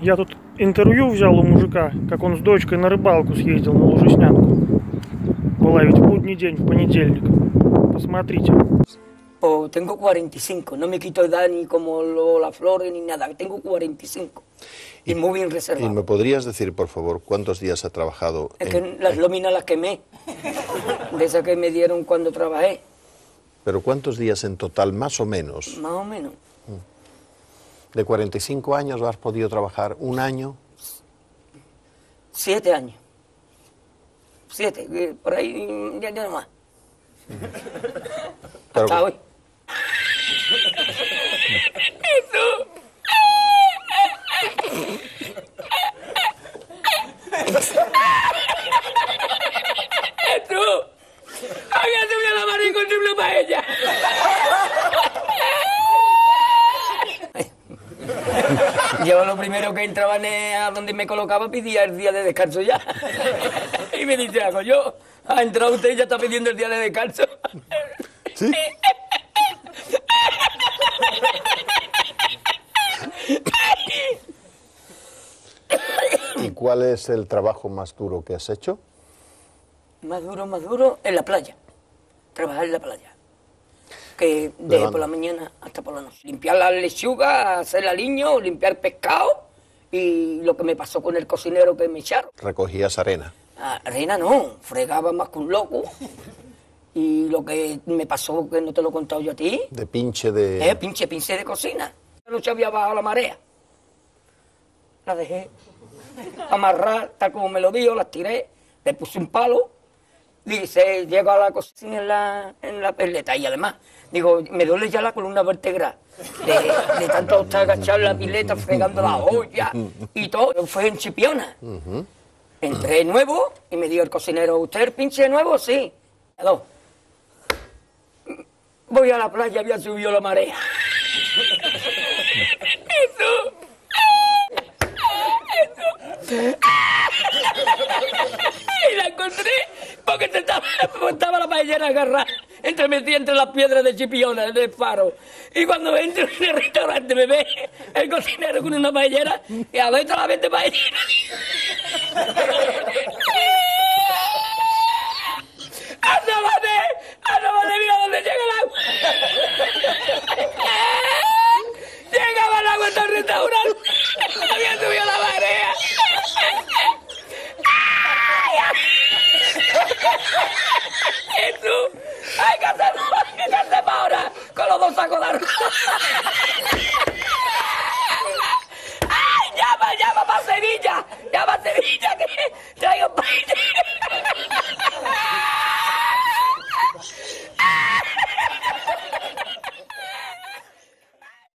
Я тут интервью взял у мужика, как он с дочкой на рыбалку съездил на Лужеснянку. Была ведь будний день, в понедельник. Посмотрите. Pues tengo 45, no me quito edad ni como lo- las flores ni nada, tengo 45 y muy bien ¿Y reservado. me podrías decir, por favor, cuántos días ha trabajado Es en- que las lóminas las quemé, de esas que me dieron cuando trabajé, Pero cuántos días en total, más o menos? más o menos. ¿De 45 años has podido trabajar un año? Siete años. Siete, que por ahí mm, ya no más. Pero- Hasta hoy. ¡Jesús! ¡Hágase una lavada y encontré una paella! Yo lo primero que entraba en- a donde me colocaba pedía el día de descanso ya. Y me dice algo, yo, ha entrado usted y ya está pidiendo el día de descanso. ¿Sí? ¿Y cuál es el trabajo más duro que has hecho? Más duro, más duro, en la playa. Trabajar en la playa. Que de por la mañana hasta por la noche. Limpiar la lechuga, hacer aliño, limpiar pescado. Y lo que me pasó con el cocinero que me echaron. Recogías arena. Ah, Arena no, fregaba más que un loco. Y lo que me pasó, que no te lo he contado yo a ti, De pinche de... Eh, pinche pinche de cocina. La noche había bajado la marea. La dejé amarrar, tal como me lo dijo, las tiré, le puse un palo. Dice, llego a la cocina en la, en la peleta y además, digo, me duele ya la columna vertebral. De, de tanto estar agachado en la pileta, fregando la olla y todo. Fue en Chipiona. Entré nuevo y me dijo el cocinero, ¿usted es el pinche nuevo? Sí. Dos. Voy a la playa, había subido la marea. Eso. Eso. Y la encontré porque estaba, estaba la paellera agarrada entre metida entre las piedras de Chipiona, del faro. Y cuando entro en el restaurante me ve el cocinero con una paellera y a ver la vez paellera. ¡Asómate! ¡Asómate! ¡Mira dónde llega el agua! Jesús! ¡Hay que hacerlo! ¡Hay que ahora! Con los dos sacos de arroz. ¡Ay, llama, llama para Sevilla! ¡Llama a Sevilla que traigo para